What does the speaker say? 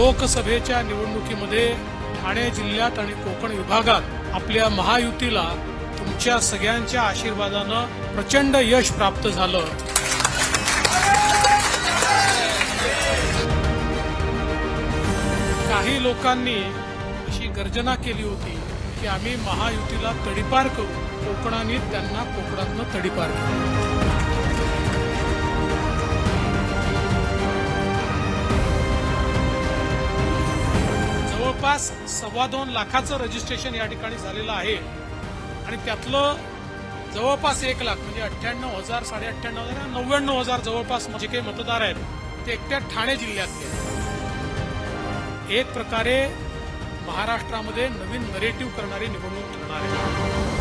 लोकसभेच्या निवडणुकीमध्ये ठाणे जिल्ह्यात आणि कोकण विभागात आपल्या महायुतीला तुमच्या सगळ्यांच्या आशीर्वादानं प्रचंड यश प्राप्त झालं. काही लोकांनी अशी गर्जना केली होती की आम्ही महायुतीला तडीपार करू. कोकणाने त्यांना कोकणातनं तडीपार केलं. जवळपास सव्वा दोन लाखाचं रजिस्ट्रेशन या ठिकाणी झालेलं आहे आणि त्यातलं जवळपास एक लाख म्हणजे अठ्ठ्याण्णव हजार साडे अठ्ठ्याण्णव हजार नव्याण्णव हजार जवळपास म्हणजे जे काही मतदार आहेत ते एकट्या ठाणे जिल्ह्यातले आहेत. एक प्रकारे महाराष्ट्रामध्ये नवीन नरेटिव्ह करणारी निवडणूक ठरणार आहे